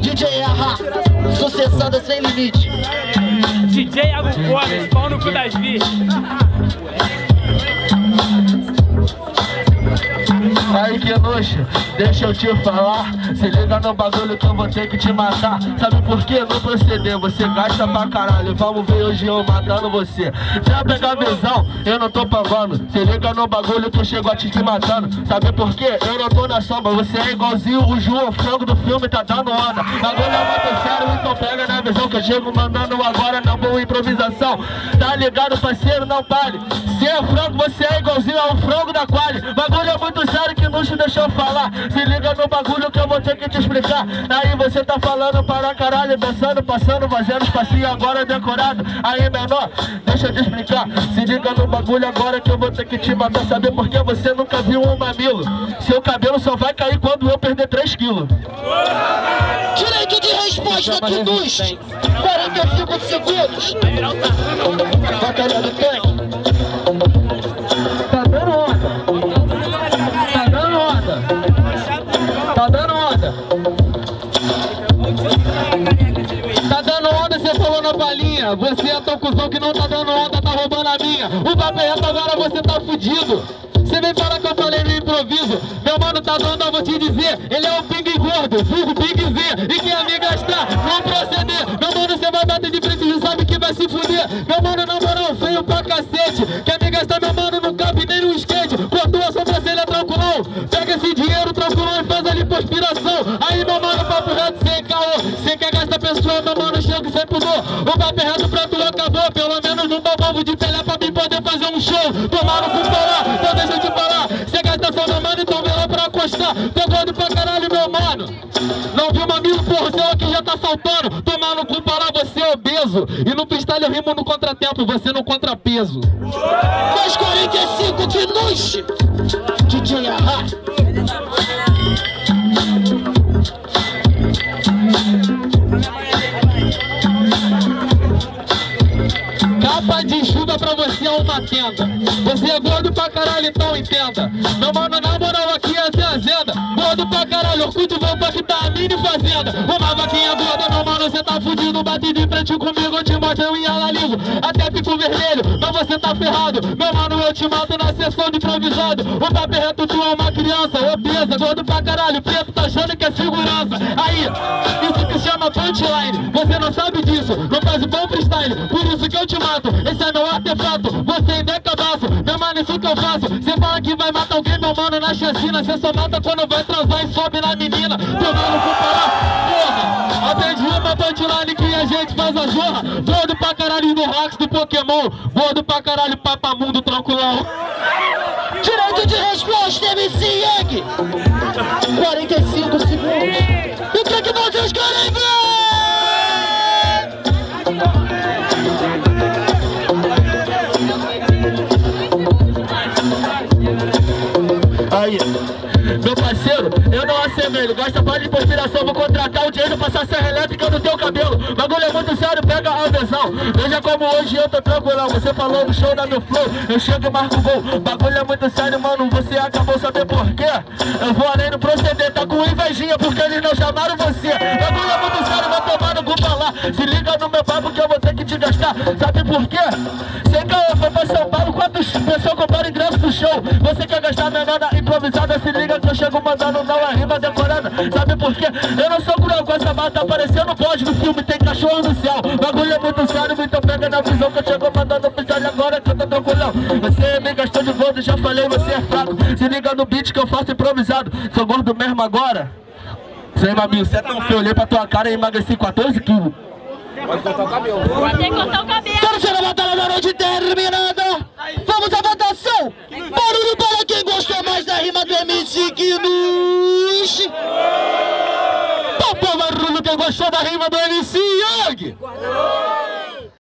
DJ Arra, sucessada sem limite. DJ Gomes, pau no cu das bichas. Aí que nojo, deixa eu te falar Se liga no bagulho que eu vou ter que te matar. Sabe por que não proceder? Você gasta pra caralho. Vamos ver hoje eu matando você. Já pegar visão, eu não tô pagando Se liga no bagulho que eu chego a te, matando. Sabe por quê? Eu não tô na sombra Você é igualzinho o João. Frango do filme Tá dando onda. Bagulho é muito sério, então pega na visão Que eu chego mandando agora na boa improvisação. Tá ligado parceiro, não pare. Se é frango, você é igualzinho ao frango da quali. Bagulho é muito sério que não te deixou falar Se liga no bagulho que eu vou ter que te explicar. Aí você tá falando para caralho Dançando, passando, fazendo espacinho agora decorado. Aí menor, deixa eu te explicar. Se liga no bagulho agora que eu vou ter que te matar. Saber por que você nunca viu um mamilo. Seu cabelo só vai cair quando eu perder 3 quilos. Direito de resposta, Tudus. 45 segundos. Batalha do tanque você falou na palhinha Você é tão cuzão que não tá dando onda, tá roubando a minha. O papo é reto, agora você tá fudido. Você vem falar que eu falei no improviso. Meu mano tá dando, eu vou te dizer Ele é o Big Gordo, vulgo Big Z E quem a me gastar, não proceder. Meu mano, você vai bater de frente e sabe que vai se fuder. Meu mano, na moral, feio pra cacete. Quer me gastar, meu mano, não cabe nem no skate. Cortou a sobrancelha, tranquilão. Pega esse dinheiro, tranquilão, e faz ali conspiração. Aí, meu mano, papo reto, sem caô. Cê quer gastar pessoa, meu mano, O papo é reto pra tu acabou. Pelo menos não dá ovo de telha pra mim poder fazer um show. Tomar no cu falar, então deixa te falar. Cê gasta só, meu mano, então vem lá pra acostar Tô gordo pra caralho, meu mano. Não viu, mamilo, porra, seu aqui já tá saltando Tomar no cu falar, você é obeso. E no freestyle eu rimo no contratempo, você no contrapeso. Mais 45 que noite. DJ Arra. Capa de chuva pra você é uma tenda. Você é gordo pra caralho, então entenda. Meu mano, na moral aqui é fazenda. Gordo pra caralho, Orkut, vou pactar a mini fazenda. Uma vaquinha gorda, meu mano, cê tá fudido Bate de frente comigo, eu te mostro, eu analiso Até fico vermelho, mas você tá ferrado. Meu mano, eu te mato na sessão de improvisado. O papo é reto, tu é uma criança Obesa, gordo pra caralho, preto tá achando que é segurança. Aí, isso que chama punchline Você não sabe disso, não faz um bom freestyle Por isso que eu te mato, esse é meu artefato Você ainda é cabaço, meu mano, isso que eu faço. Cê fala que vai matar alguém, meu mano, na chacina Cê só mata quando vai transar e sobe na menina. Tomando com parar, porra Aprende punchline que a gente faz a zorra Gordo pra caralho no Rocks do Pokémon Gordo pra caralho, papamundo tranquilão Direito de resposta, MC Yang. 45 segundos. O que, que vocês querem ver? Meu parceiro, eu não assemelho Gasta para de conspiração, vou contratar o dinheiro Passar serra elétrica no teu cabelo. Bagulho é muito sério, pega a visão. Veja como hoje eu tô tranquilão. Você falou no show da meu flow Eu chego e marco gol. Bagulho é muito sério, mano Você acabou saber por quê? Eu vou além do proceder Tá com invejinha porque eles não chamaram você. Bagulho é muito sério, vou tomar no cu pra lá. Se liga no meu papo que eu vou ter que te gastar. Sabe por quê? Sem caô, foi pra São Paulo Quantas pessoas compraram ingresso do show? Você quer gastar menor improvisada Chego mandando não é rima decorada Sabe por quê? Eu não sou cruel com essa mata Aparecendo pode no filme, tem cachorro no céu Bagulho é muito sério, então pega na visão Que eu chego mandando freestyle agora que eu tô tranquilão Você me gastou de gordo, já falei, você é fraco Se liga no beat que eu faço improvisado Sou gordo mesmo agora? Sei, Mabinho, você é tão feio, olhei pra tua cara e emagreci 14 quilos Vai ter que cortar o cabelo. Terceira batalha da noite terminada. Vamos à votação! Barulho para quem gostou mais da rima do MC Guinus! Papo barulho quem gostou da rima do MC Young!